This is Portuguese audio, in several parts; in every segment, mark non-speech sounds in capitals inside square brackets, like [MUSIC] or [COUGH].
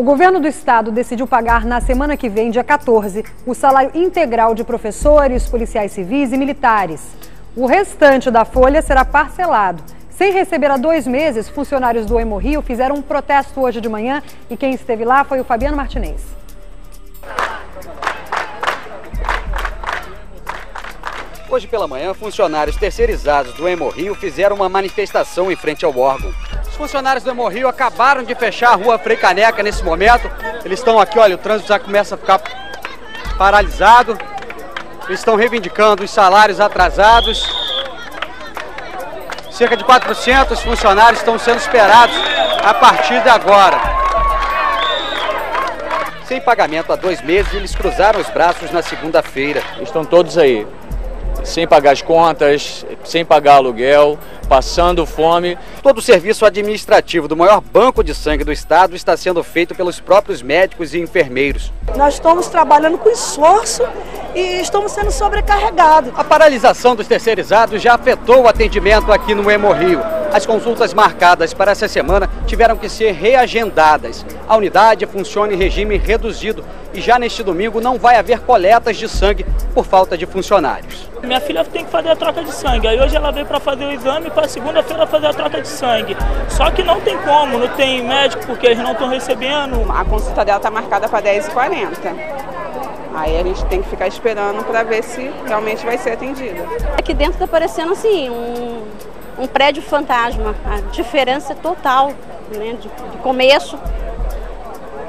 O governo do estado decidiu pagar na semana que vem, dia 14, o salário integral de professores, policiais civis e militares. O restante da folha será parcelado. Sem receber há dois meses, funcionários do Hemorrio fizeram um protesto hoje de manhã e quem esteve lá foi o Fabiano Martinez. Hoje pela manhã, funcionários terceirizados do Hemorrio fizeram uma manifestação em frente ao órgão funcionários do Hemorrio acabaram de fechar a rua Frei Caneca nesse momento. Eles estão aqui, olha, o trânsito já começa a ficar paralisado. Eles estão reivindicando os salários atrasados. Cerca de 400 funcionários estão sendo esperados a partir de agora. Sem pagamento há dois meses, eles cruzaram os braços na segunda-feira. Estão todos aí, sem pagar as contas, sem pagar aluguel, passando fome. Todo o serviço administrativo do maior banco de sangue do estado está sendo feito pelos próprios médicos e enfermeiros. Nós estamos trabalhando com esforço e estamos sendo sobrecarregados. A paralisação dos terceirizados já afetou o atendimento aqui no Hemorrio. As consultas marcadas para essa semana tiveram que ser reagendadas. A unidade funciona em regime reduzido e já neste domingo não vai haver coletas de sangue por falta de funcionários. Minha filha tem que fazer a troca de sangue. Aí hoje ela veio para fazer o exame para segunda-feira fazer a troca de sangue. Só que não tem como, não tem médico porque eles não estão recebendo. A consulta dela está marcada para 10h40. Aí a gente tem que ficar esperando para ver se realmente vai ser atendida. Aqui dentro está parecendo assim, um, um prédio fantasma. A diferença é total né, de, de começo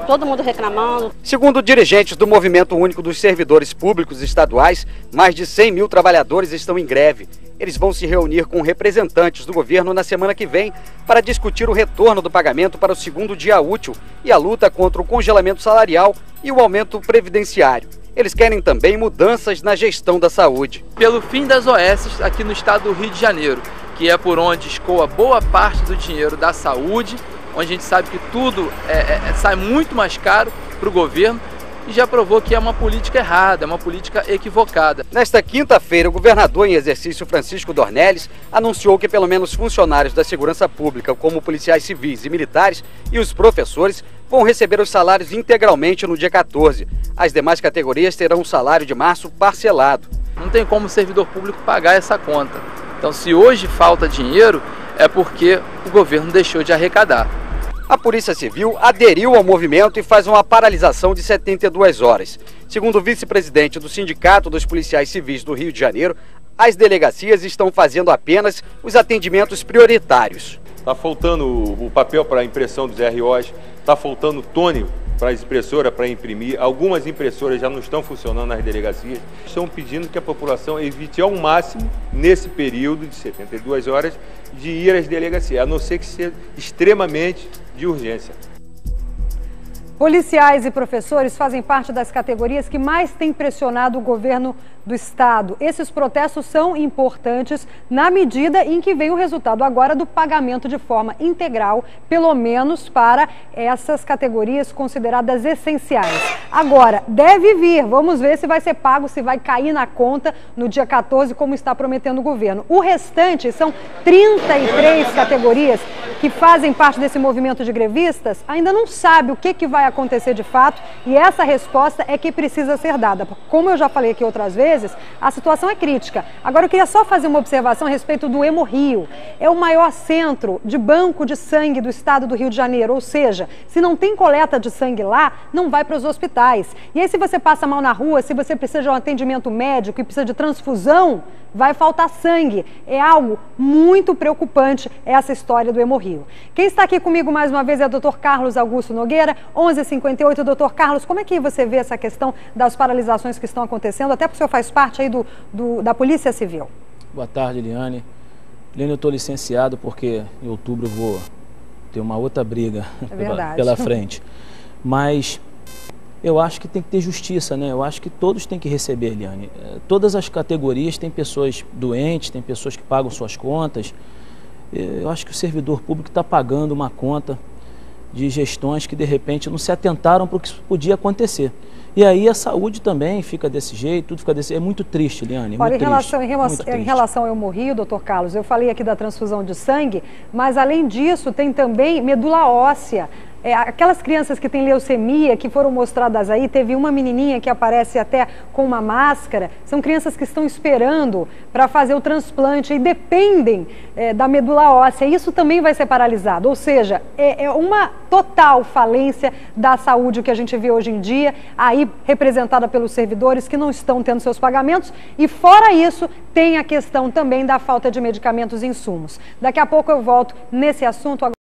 todo mundo reclamando. Segundo dirigentes do Movimento Único dos Servidores Públicos Estaduais, mais de 100 mil trabalhadores estão em greve. Eles vão se reunir com representantes do governo na semana que vem para discutir o retorno do pagamento para o segundo dia útil e a luta contra o congelamento salarial e o aumento previdenciário. Eles querem também mudanças na gestão da saúde. Pelo fim das OS aqui no estado do Rio de Janeiro, que é por onde escoa boa parte do dinheiro da saúde, onde a gente sabe que tudo é, é, é sai muito mais caro para o governo e já provou que é uma política errada, é uma política equivocada. Nesta quinta-feira, o governador em exercício Francisco Dornelles anunciou que pelo menos funcionários da segurança pública, como policiais civis e militares e os professores, vão receber os salários integralmente no dia 14. As demais categorias terão o salário de março parcelado. Não tem como o servidor público pagar essa conta. Então, se hoje falta dinheiro, é porque o governo deixou de arrecadar. A Polícia Civil aderiu ao movimento e faz uma paralisação de 72 horas. Segundo o vice-presidente do Sindicato dos Policiais Civis do Rio de Janeiro, as delegacias estão fazendo apenas os atendimentos prioritários. Está faltando o papel para a impressão dos ROs, está faltando tônio para as impressoras para imprimir. Algumas impressoras já não estão funcionando nas delegacias. Estão pedindo que a população evite ao máximo, nesse período de 72 horas, de ir às delegacias, a não ser que seja extremamente de urgência. Policiais e professores fazem parte das categorias que mais têm pressionado o governo do Estado. Esses protestos são importantes na medida em que vem o resultado agora do pagamento de forma integral, pelo menos para essas categorias consideradas essenciais. Agora, deve vir, vamos ver se vai ser pago, se vai cair na conta no dia 14, como está prometendo o governo. O restante são 33 categorias que fazem parte desse movimento de grevistas, ainda não sabe o que, que vai acontecer de fato e essa resposta é que precisa ser dada. Como eu já falei aqui outras vezes, a situação é crítica. Agora eu queria só fazer uma observação a respeito do Hemorrio. É o maior centro de banco de sangue do estado do Rio de Janeiro, ou seja, se não tem coleta de sangue lá, não vai para os hospitais. E aí se você passa mal na rua, se você precisa de um atendimento médico e precisa de transfusão, vai faltar sangue. É algo muito preocupante essa história do hemorrio. Quem está aqui comigo mais uma vez é o Dr. Carlos Augusto Nogueira, 1158. Dr. Carlos, como é que você vê essa questão das paralisações que estão acontecendo? Até porque o senhor faz parte aí do, do da Polícia Civil. Boa tarde, Eliane. Eliane, eu estou licenciado porque em outubro eu vou ter uma outra briga é pela, pela frente. [LAUGHS] Mas eu acho que tem que ter justiça, né? Eu acho que todos têm que receber, Eliane. É, todas as categorias têm pessoas doentes, tem pessoas que pagam suas contas. É, eu acho que o servidor público está pagando uma conta de gestões que de repente não se atentaram para o que podia acontecer. E aí a saúde também fica desse jeito, tudo fica desse É muito triste, Liane. Olha, em relação, em, relação, em relação ao morri, doutor Carlos, eu falei aqui da transfusão de sangue, mas além disso tem também medula óssea. É, aquelas crianças que têm leucemia, que foram mostradas aí, teve uma menininha que aparece até com uma máscara, são crianças que estão esperando para fazer o transplante e dependem é, da medula óssea. Isso também vai ser paralisado, ou seja, é, é uma total falência da saúde que a gente vê hoje em dia, aí representada pelos servidores que não estão tendo seus pagamentos e fora isso, tem a questão também da falta de medicamentos e insumos. Daqui a pouco eu volto nesse assunto.